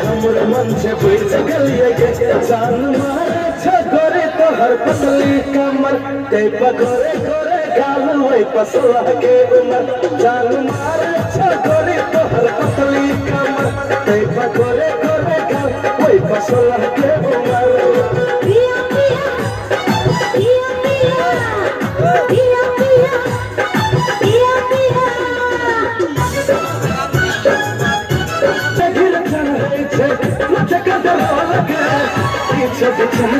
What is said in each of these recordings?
हमरो तो हर पतली कमर ते पगोरे गोरे गाल वही पसला के उमर। जान मारे छगरे तो हर पतली कमर। ते पगोरे गोरे गाल वही पसला के उमर। पिया पिया पिया पिया पिया पिया पिया गिर चढ़े छे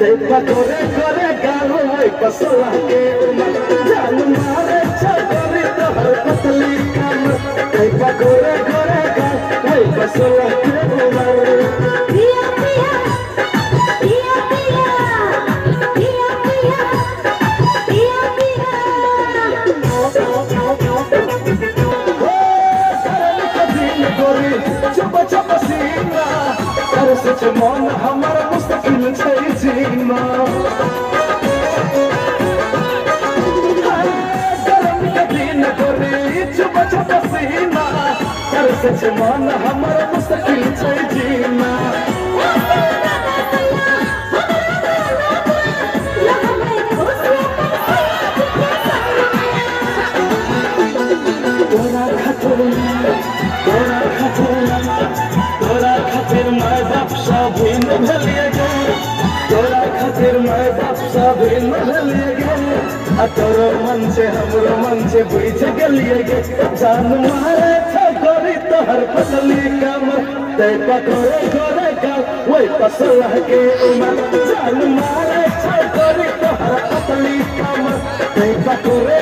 Te va a correr, correr, caro, no hay que. मन हमारा मुस्तकिल छै जीना कर सच मन हमारा मुस्तकिल छै आ तोरो मन से हमरो मन से बुझ गेलिए गे जान मारे छोकरी तोहर पतली कमर ते पकोरे गोरे गाल वही पसला के उमर जान मारे छोकरी तोहर पतली कमर ते पकोरे